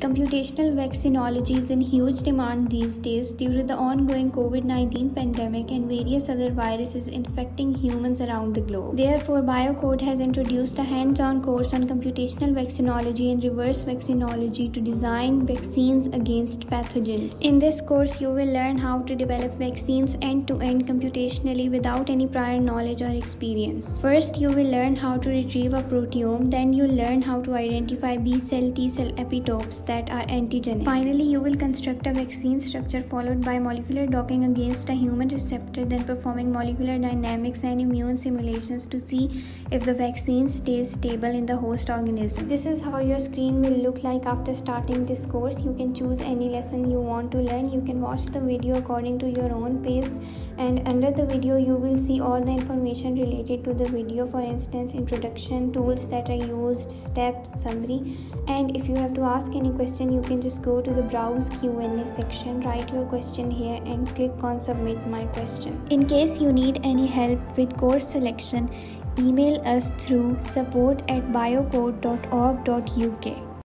Computational vaccinology is in huge demand these days due to the ongoing COVID 19 pandemic and various other viruses infecting humans around the globe. Therefore, BioCode has introduced a hands on course on computational vaccinology and reverse vaccinology to design vaccines against pathogens. In this course, you will learn how to develop vaccines end to end computationally without any prior knowledge or experience. First, you will learn how to retrieve a proteome, then, you'll learn how to identify B cell, T cell epitopes that are antigenic. Finally, you will construct a vaccine structure followed by molecular docking against a human receptor, then performing molecular dynamics and immune simulations to see if the vaccine stays stable in the host organism. This is how your screen will look like after starting this course. You can choose any lesson you want to learn. You can watch the video according to your own pace, and under the video, you will see all the information related to the video. For instance, introduction, tools that are used, steps, summary, and if you have to ask any question you can just go to the browse q&a section write your question here and click on submit my question. In case you need any help with course selection email us through support at biocode.org.uk